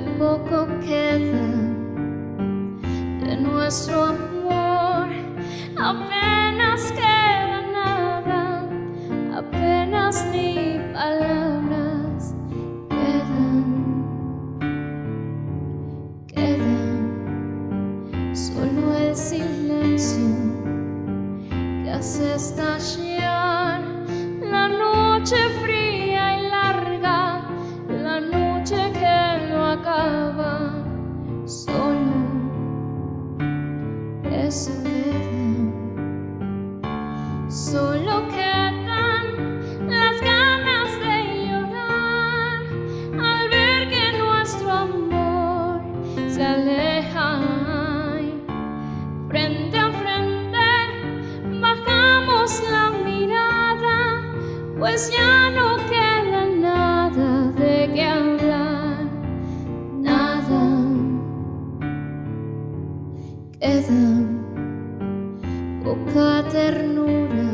poco queda de nuestro amor. Apenas queda nada, apenas ni palabras quedan. Quedan solo el silencio que hace estallar acaba. Solo eso queda, solo quedan las ganas de llorar al ver que nuestro amor se aleja. Frente a frente bajamos la mirada, pues ya no queda Edén, poca ternura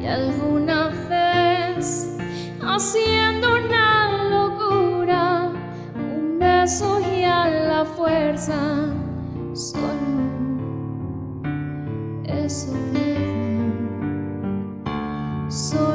y alguna vez haciendo una locura, un beso y a la fuerza, solo eso queda. Solo